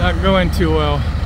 not going too well.